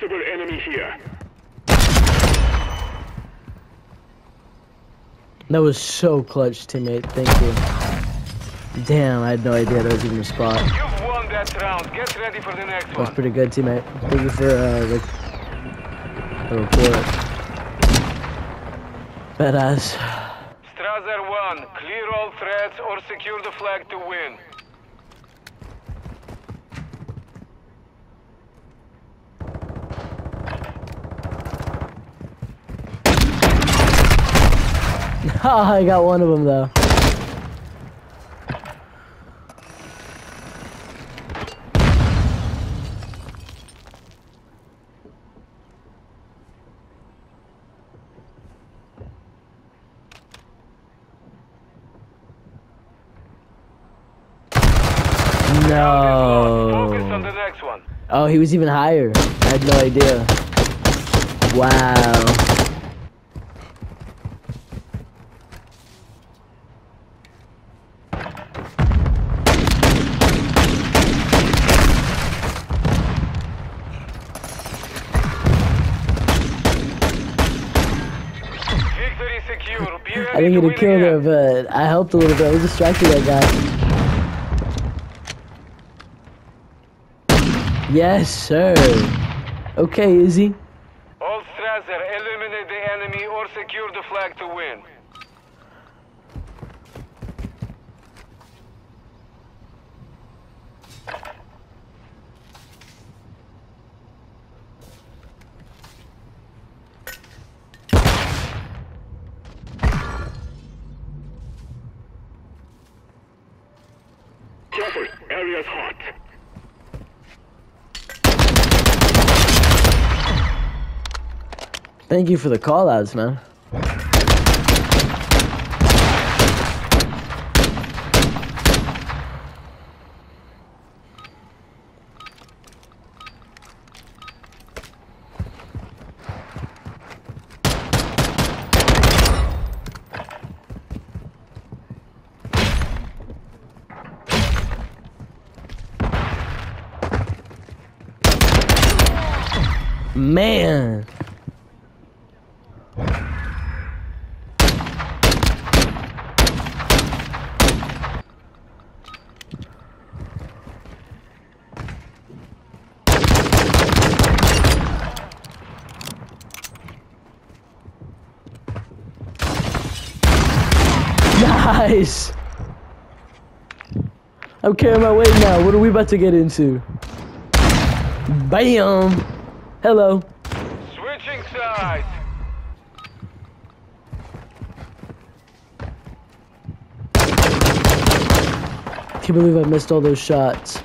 Visible enemy here. That was so clutch, teammate. Thank you. Damn, I had no idea that was even a spot. You've won that round. Get ready for the next That was pretty good, teammate. Thank you for uh, the, the report. Badass. Strasser 1, clear all threats or secure the flag to win. I got one of them though. Focus on the No. next one. Oh, he was even higher. I had no idea. Wow. Victory secure. Be ready I didn't get a kill there, but I helped a little bit. I distracted that guy. Yes, sir. Okay, Izzy. All Strasser, eliminate the enemy or secure the flag to win. Area's hot. Thank you for the call outs, man. Man. Nice. I'm carrying my weight now. What are we about to get into? Bam. Hello. Switching sides. Can't believe I missed all those shots.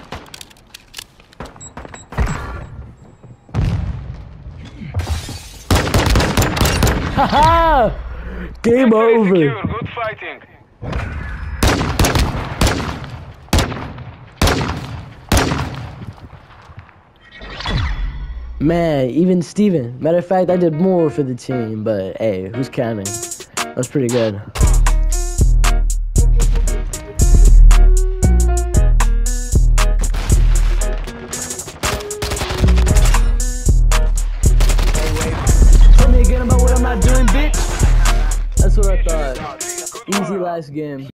Haha! Game Victory over. secure. Good fighting. Man, even Steven. Matter of fact, I hmm? did more for the team, but hey, who's counting? That's pretty good. Tell me again about what I'm not doing, bitch. That's what I thought. Easy last game.